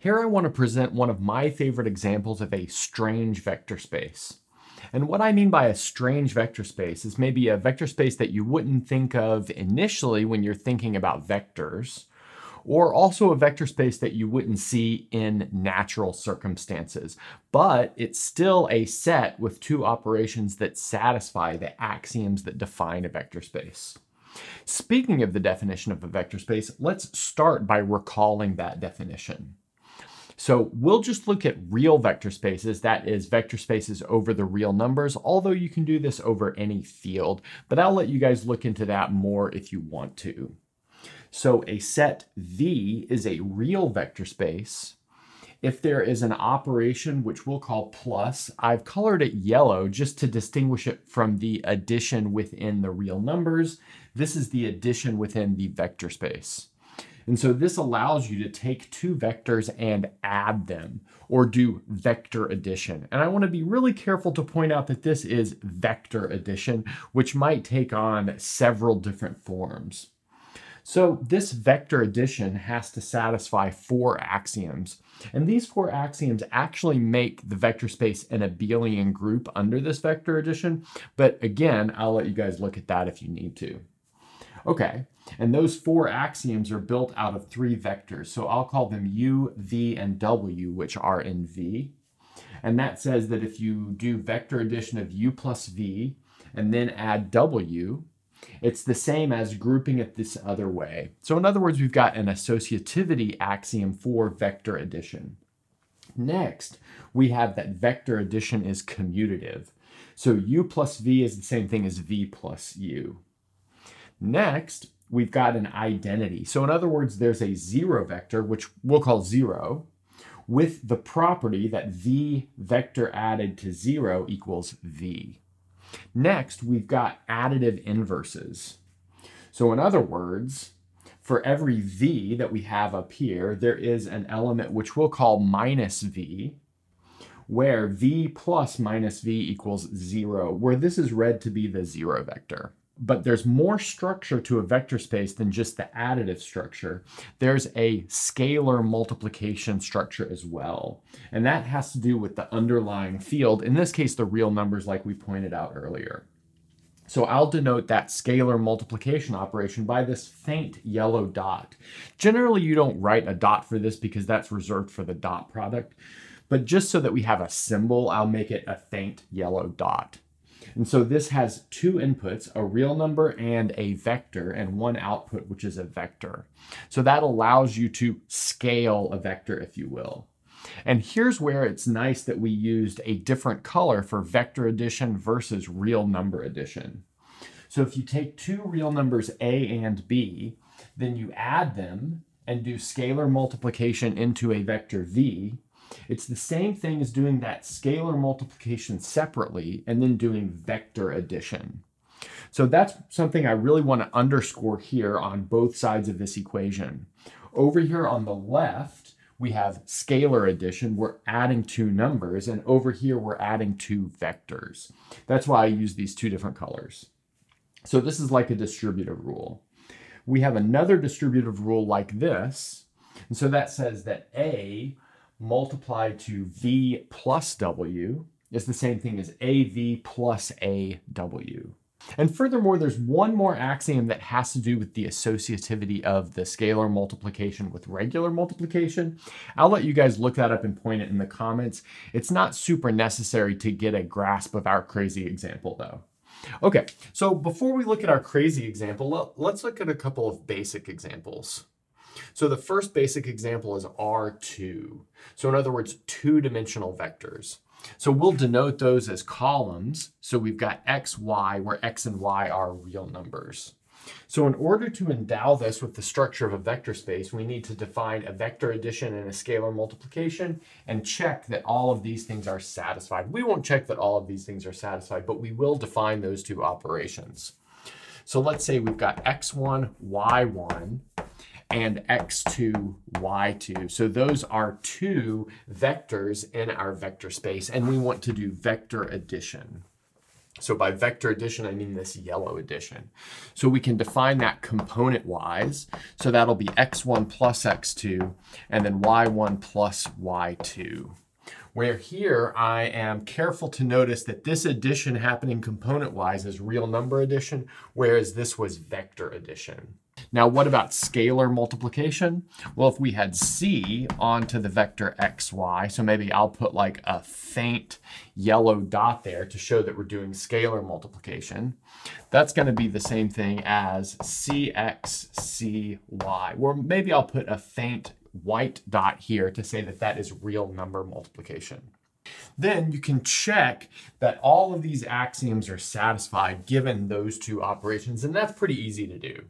Here I want to present one of my favorite examples of a strange vector space. And what I mean by a strange vector space is maybe a vector space that you wouldn't think of initially when you're thinking about vectors, or also a vector space that you wouldn't see in natural circumstances. But it's still a set with two operations that satisfy the axioms that define a vector space. Speaking of the definition of a vector space, let's start by recalling that definition. So we'll just look at real vector spaces, that is vector spaces over the real numbers, although you can do this over any field, but I'll let you guys look into that more if you want to. So a set V is a real vector space if there is an operation which we'll call plus, I've colored it yellow just to distinguish it from the addition within the real numbers. This is the addition within the vector space. And so this allows you to take two vectors and add them or do vector addition. And I want to be really careful to point out that this is vector addition, which might take on several different forms. So this vector addition has to satisfy four axioms. And these four axioms actually make the vector space an abelian group under this vector addition. But again, I'll let you guys look at that if you need to. Okay, and those four axioms are built out of three vectors. So I'll call them u, v, and w, which are in v. And that says that if you do vector addition of u plus v, and then add w, it's the same as grouping it this other way. So in other words, we've got an associativity axiom for vector addition. Next, we have that vector addition is commutative. So u plus v is the same thing as v plus u. Next, we've got an identity. So in other words, there's a zero vector, which we'll call zero, with the property that v vector added to zero equals v. Next, we've got additive inverses. So in other words, for every v that we have up here, there is an element which we'll call minus v, where v plus minus v equals zero, where this is read to be the zero vector but there's more structure to a vector space than just the additive structure. There's a scalar multiplication structure as well. And that has to do with the underlying field, in this case, the real numbers like we pointed out earlier. So I'll denote that scalar multiplication operation by this faint yellow dot. Generally, you don't write a dot for this because that's reserved for the dot product. But just so that we have a symbol, I'll make it a faint yellow dot. And so this has two inputs, a real number and a vector, and one output, which is a vector. So that allows you to scale a vector, if you will. And here's where it's nice that we used a different color for vector addition versus real number addition. So if you take two real numbers A and B, then you add them and do scalar multiplication into a vector V, it's the same thing as doing that scalar multiplication separately and then doing vector addition. So that's something I really want to underscore here on both sides of this equation. Over here on the left, we have scalar addition. We're adding two numbers. And over here, we're adding two vectors. That's why I use these two different colors. So this is like a distributive rule. We have another distributive rule like this. And so that says that A multiplied to v plus w is the same thing as av plus aw. And furthermore, there's one more axiom that has to do with the associativity of the scalar multiplication with regular multiplication. I'll let you guys look that up and point it in the comments. It's not super necessary to get a grasp of our crazy example though. Okay, so before we look at our crazy example, let's look at a couple of basic examples. So the first basic example is R2. So in other words, two-dimensional vectors. So we'll denote those as columns. So we've got x, y, where x and y are real numbers. So in order to endow this with the structure of a vector space, we need to define a vector addition and a scalar multiplication and check that all of these things are satisfied. We won't check that all of these things are satisfied, but we will define those two operations. So let's say we've got x1, y1, and x2, y2. So those are two vectors in our vector space, and we want to do vector addition. So by vector addition, I mean this yellow addition. So we can define that component-wise. So that'll be x1 plus x2, and then y1 plus y2. Where here I am careful to notice that this addition happening component-wise is real number addition, whereas this was vector addition. Now, what about scalar multiplication? Well, if we had c onto the vector xy, so maybe I'll put like a faint yellow dot there to show that we're doing scalar multiplication, that's going to be the same thing as cx, cy. Or maybe I'll put a faint white dot here to say that that is real number multiplication. Then you can check that all of these axioms are satisfied given those two operations, and that's pretty easy to do.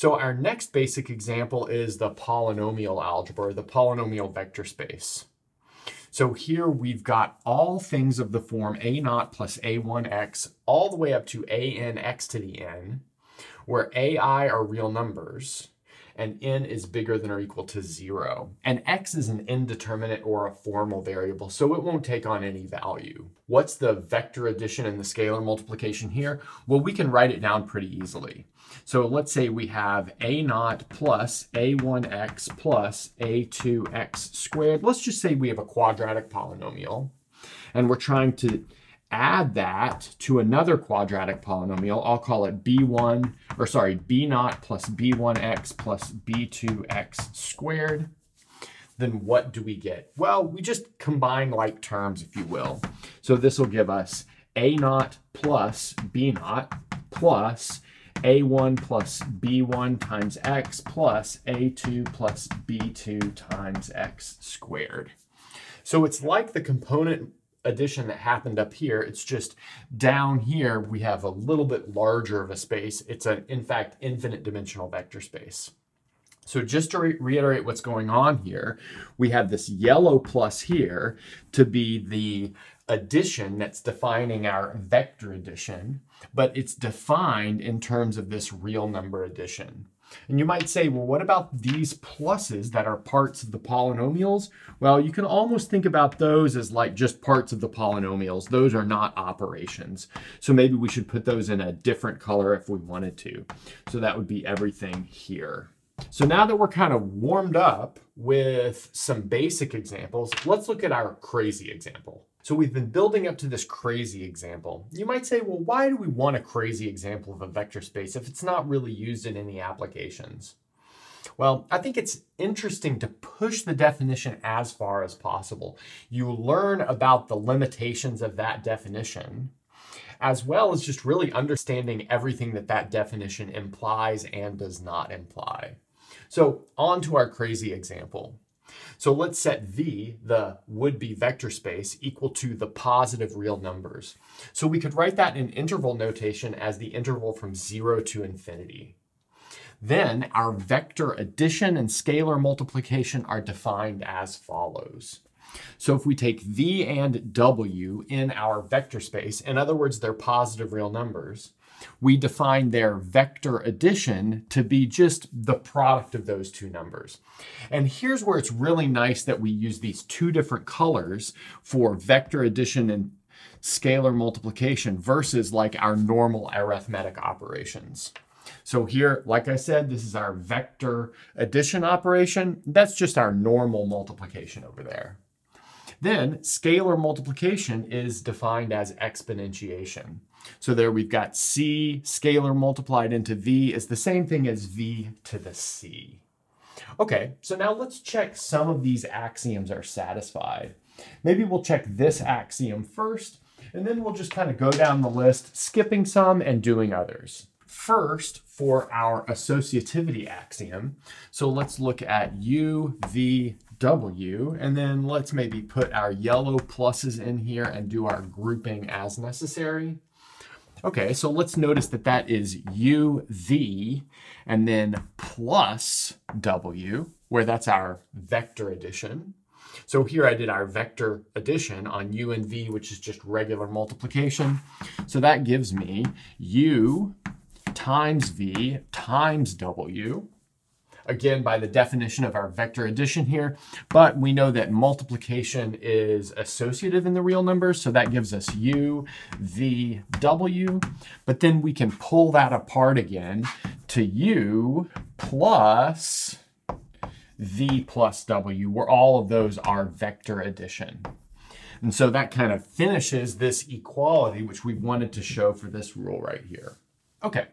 So our next basic example is the polynomial algebra, the polynomial vector space. So here we've got all things of the form a naught plus a1x all the way up to a n x to the n, where ai are real numbers and n is bigger than or equal to zero. And x is an indeterminate or a formal variable, so it won't take on any value. What's the vector addition and the scalar multiplication here? Well, we can write it down pretty easily. So let's say we have a naught plus a1x plus a2x squared. Let's just say we have a quadratic polynomial and we're trying to add that to another quadratic polynomial. I'll call it b1, or sorry, b naught plus b1x plus b2x squared. Then what do we get? Well, we just combine like terms, if you will. So this will give us a naught plus b naught plus a1 plus b1 times x plus a2 plus b2 times x squared. So it's like the component addition that happened up here. It's just down here, we have a little bit larger of a space. It's an, in fact, infinite dimensional vector space. So just to re reiterate what's going on here, we have this yellow plus here to be the addition that's defining our vector addition, but it's defined in terms of this real number addition. And you might say, well, what about these pluses that are parts of the polynomials? Well, you can almost think about those as like just parts of the polynomials. Those are not operations. So maybe we should put those in a different color if we wanted to. So that would be everything here. So now that we're kind of warmed up with some basic examples, let's look at our crazy example. So we've been building up to this crazy example. You might say, well, why do we want a crazy example of a vector space if it's not really used in any applications? Well, I think it's interesting to push the definition as far as possible. You learn about the limitations of that definition, as well as just really understanding everything that that definition implies and does not imply. So on to our crazy example. So let's set V, the would-be vector space, equal to the positive real numbers. So we could write that in interval notation as the interval from zero to infinity. Then our vector addition and scalar multiplication are defined as follows. So if we take V and W in our vector space, in other words, they're positive real numbers, we define their vector addition to be just the product of those two numbers. And here's where it's really nice that we use these two different colors for vector addition and scalar multiplication versus like our normal arithmetic operations. So here, like I said, this is our vector addition operation. That's just our normal multiplication over there. Then scalar multiplication is defined as exponentiation. So there we've got c scalar multiplied into v is the same thing as v to the c. Okay, so now let's check some of these axioms are satisfied. Maybe we'll check this axiom first, and then we'll just kind of go down the list, skipping some and doing others. First, for our associativity axiom, so let's look at u, v, w, and then let's maybe put our yellow pluses in here and do our grouping as necessary. Okay, so let's notice that that is u, v, and then plus w, where that's our vector addition. So here I did our vector addition on u and v, which is just regular multiplication. So that gives me u times v times w. again, by the definition of our vector addition here, but we know that multiplication is associative in the real numbers, so that gives us u, v, w, but then we can pull that apart again to u plus v plus w, where all of those are vector addition. And so that kind of finishes this equality, which we wanted to show for this rule right here. Okay,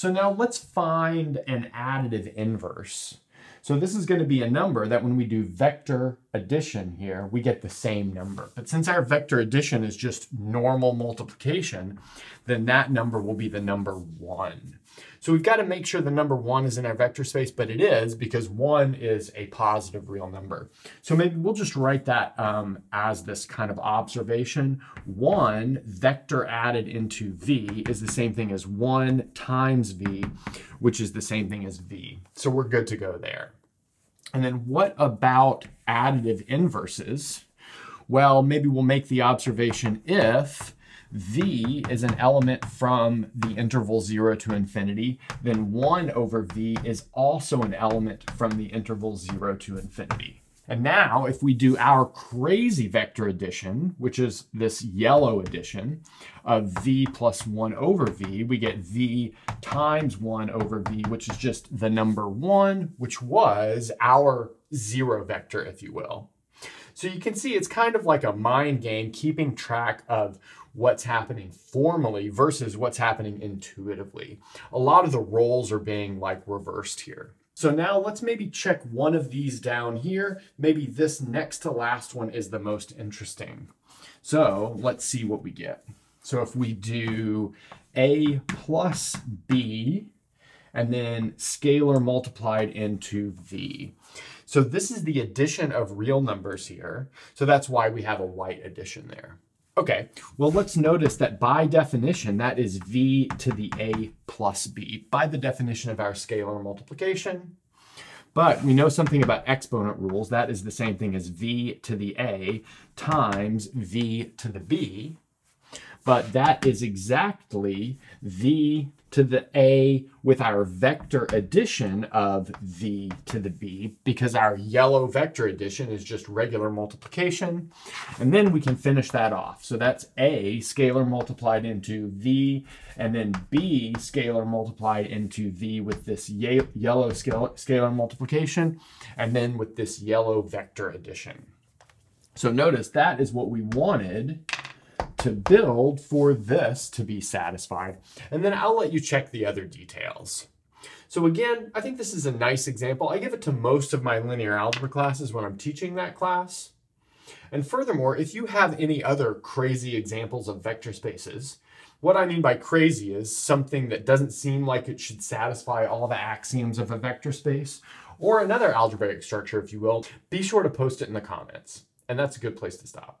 so now let's find an additive inverse. So this is going to be a number that when we do vector addition here, we get the same number. But since our vector addition is just normal multiplication, then that number will be the number 1. So we've got to make sure the number 1 is in our vector space, but it is because 1 is a positive real number. So maybe we'll just write that um, as this kind of observation. 1 vector added into v is the same thing as 1 times v, which is the same thing as v. So we're good to go there. And then what about additive inverses? Well, maybe we'll make the observation if v is an element from the interval 0 to infinity, then 1 over v is also an element from the interval 0 to infinity. And now if we do our crazy vector addition, which is this yellow addition of v plus 1 over v, we get v times 1 over v, which is just the number 1, which was our zero vector, if you will. So you can see it's kind of like a mind game, keeping track of what's happening formally versus what's happening intuitively. A lot of the roles are being like reversed here. So now let's maybe check one of these down here. Maybe this next to last one is the most interesting. So let's see what we get. So if we do a plus b and then scalar multiplied into v. So this is the addition of real numbers here. So that's why we have a white addition there. Okay, well, let's notice that by definition, that is v to the a plus b, by the definition of our scalar multiplication. But we know something about exponent rules. That is the same thing as v to the a times v to the b. But that is exactly v to the a with our vector addition of v to the b because our yellow vector addition is just regular multiplication. And then we can finish that off. So that's a scalar multiplied into v and then b scalar multiplied into v with this ye yellow scalar, scalar multiplication and then with this yellow vector addition. So notice that is what we wanted to build for this to be satisfied. And then I'll let you check the other details. So again, I think this is a nice example. I give it to most of my linear algebra classes when I'm teaching that class. And furthermore, if you have any other crazy examples of vector spaces, what I mean by crazy is something that doesn't seem like it should satisfy all the axioms of a vector space, or another algebraic structure, if you will, be sure to post it in the comments. And that's a good place to stop.